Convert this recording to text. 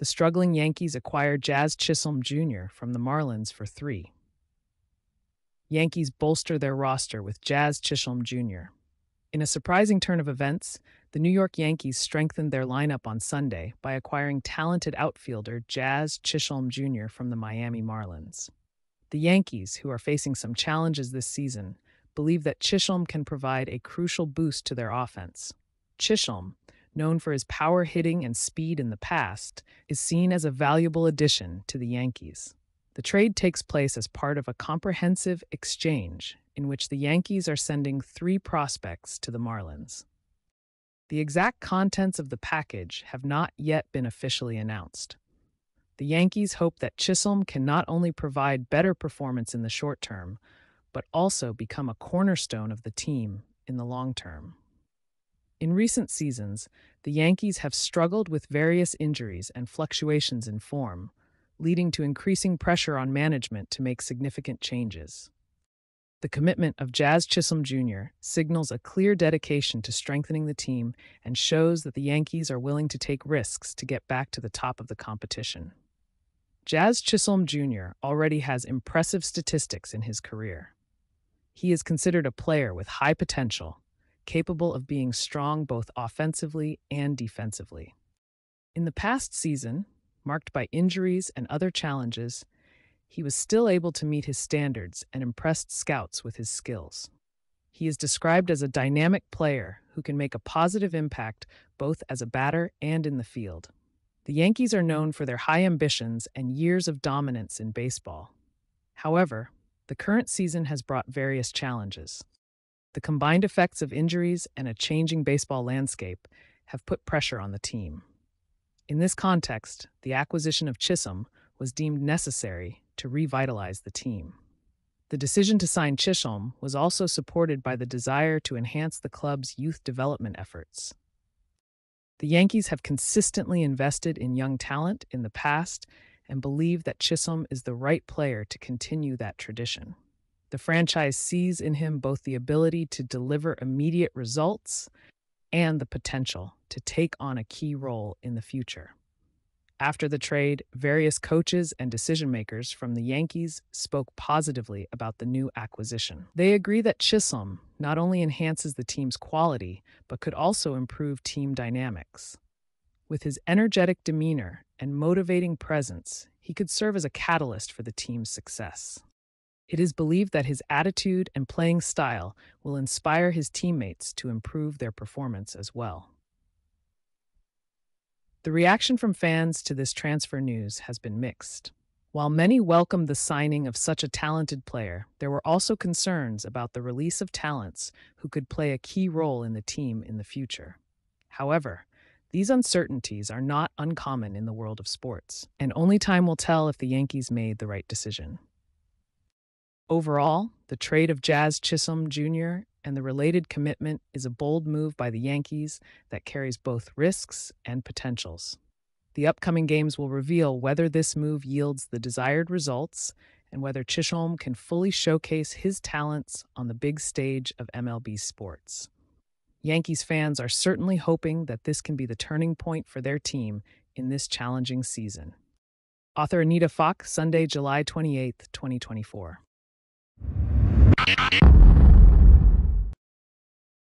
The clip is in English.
the struggling Yankees acquire Jazz Chisholm Jr. from the Marlins for three. Yankees bolster their roster with Jazz Chisholm Jr. In a surprising turn of events, the New York Yankees strengthened their lineup on Sunday by acquiring talented outfielder Jazz Chisholm Jr. from the Miami Marlins. The Yankees, who are facing some challenges this season, believe that Chisholm can provide a crucial boost to their offense. Chisholm, known for his power hitting and speed in the past, is seen as a valuable addition to the Yankees. The trade takes place as part of a comprehensive exchange in which the Yankees are sending three prospects to the Marlins. The exact contents of the package have not yet been officially announced. The Yankees hope that Chisholm can not only provide better performance in the short term, but also become a cornerstone of the team in the long term. In recent seasons, the Yankees have struggled with various injuries and fluctuations in form, leading to increasing pressure on management to make significant changes. The commitment of Jazz Chisholm Jr. signals a clear dedication to strengthening the team and shows that the Yankees are willing to take risks to get back to the top of the competition. Jazz Chisholm Jr. already has impressive statistics in his career. He is considered a player with high potential, capable of being strong both offensively and defensively. In the past season, marked by injuries and other challenges, he was still able to meet his standards and impressed scouts with his skills. He is described as a dynamic player who can make a positive impact both as a batter and in the field. The Yankees are known for their high ambitions and years of dominance in baseball. However, the current season has brought various challenges. The combined effects of injuries and a changing baseball landscape have put pressure on the team. In this context, the acquisition of Chisholm was deemed necessary to revitalize the team. The decision to sign Chisholm was also supported by the desire to enhance the club's youth development efforts. The Yankees have consistently invested in young talent in the past and believe that Chisholm is the right player to continue that tradition. The franchise sees in him both the ability to deliver immediate results and the potential to take on a key role in the future. After the trade, various coaches and decision makers from the Yankees spoke positively about the new acquisition. They agree that Chisholm not only enhances the team's quality, but could also improve team dynamics. With his energetic demeanor and motivating presence, he could serve as a catalyst for the team's success. It is believed that his attitude and playing style will inspire his teammates to improve their performance as well. The reaction from fans to this transfer news has been mixed. While many welcomed the signing of such a talented player, there were also concerns about the release of talents who could play a key role in the team in the future. However, these uncertainties are not uncommon in the world of sports, and only time will tell if the Yankees made the right decision. Overall, the trade of Jazz Chisholm Jr and the related commitment is a bold move by the Yankees that carries both risks and potentials. The upcoming games will reveal whether this move yields the desired results and whether Chisholm can fully showcase his talents on the big stage of MLB sports. Yankees fans are certainly hoping that this can be the turning point for their team in this challenging season. Author Anita Fox, Sunday, July 28, 2024. Thank you.